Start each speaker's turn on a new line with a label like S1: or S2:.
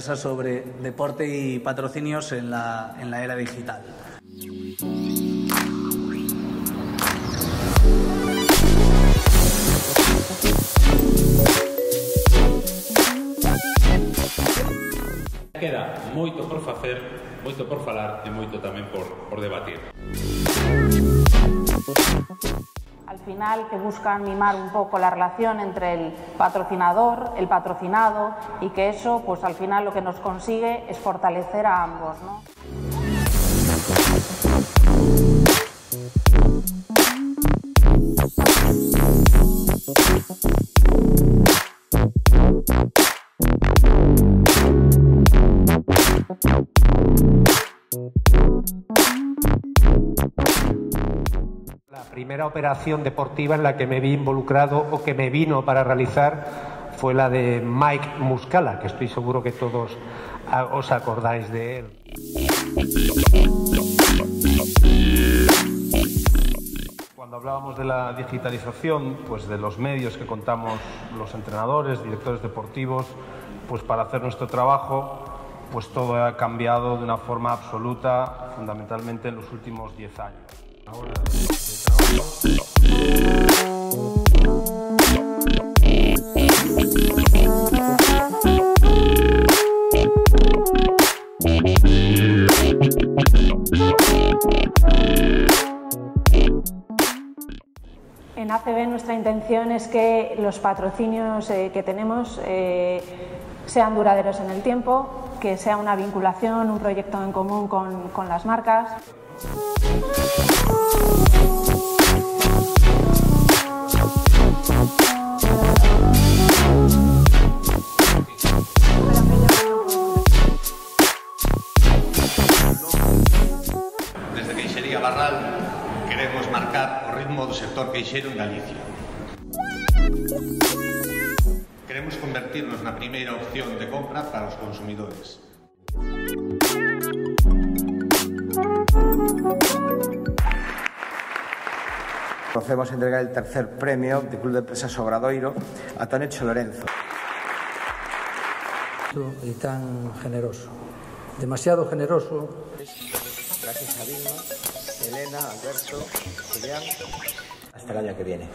S1: sobre deporte y patrocinios en la, en la era digital.
S2: Queda moito por facer, moito por falar e moito tamén por, por debatir.
S3: Al final que buscan mimar un poco la relación entre el patrocinador, el patrocinado y que eso pues al final lo que nos consigue es fortalecer a ambos. ¿no?
S4: La primera operación deportiva en la que me vi involucrado o que me vino para realizar fue la de Mike Muscala, que estoy seguro que todos ah, os acordáis de él. Cuando hablábamos de la digitalización, pues de los medios que contamos los entrenadores, directores deportivos, pues para hacer nuestro trabajo, pues todo ha cambiado de una forma absoluta, fundamentalmente en los últimos 10 años.
S3: En ACB nuestra intención es que los patrocinios eh, que tenemos eh, sean duraderos en el tiempo, que sea una vinculación, un proyecto en común con, con las marcas.
S5: Barral queremos marcar o ritmo do sector queixero en Galicia. Queremos convertirnos na primeira opción de compra para os consumidores.
S6: Procedemos a entregar el tercer premio de Club de Empresas Obradoiro a Tonecho Lorenzo.
S7: y tan generoso. Demasiado generoso.
S6: Gracias a Vilma, Elena, Alberto, Julián. Hasta el año que viene.